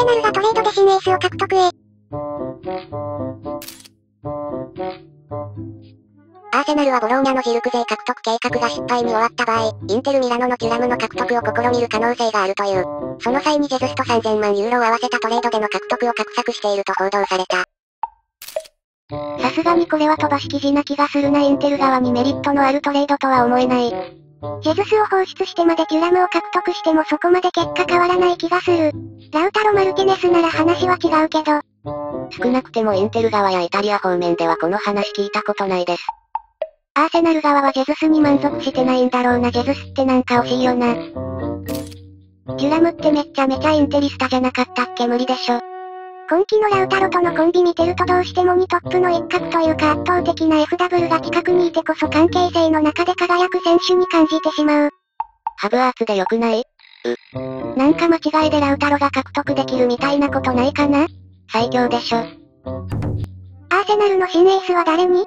セナルがトレードで新エースを獲得へ。アーセナルはボローニャのジルク勢獲得計画が失敗に終わった場合、インテルミラノのテュラムの獲得を試みる可能性があるという。その際にジェズスと3000万ユーロを合わせたトレードでの獲得を画策していると報道された。さすがにこれは飛ばし記事な気がするなインテル側にメリットのあるトレードとは思えない。ジェズスを放出してまでテュラムを獲得してもそこまで結果変わらない気がする。ラウタロ・マルティネスなら話は違うけど。少なくてもインテル側やイタリア方面ではこの話聞いたことないです。アーセナル側はジェズスに満足してないんだろうなジェズスってなんか惜しいよな。デュラムってめっちゃめちゃインテリスタじゃなかったっけ無理でしょ。今季のラウタロとのコンビ見てるとどうしても2トップの一角というか圧倒的な FW が近くにいてこそ関係性の中で輝く選手に感じてしまう。ハブアーツで良くない？うなんか間違いでラウタロが獲得できるみたいなことないかな?最強でしょ。アーセナルの新エースは誰に?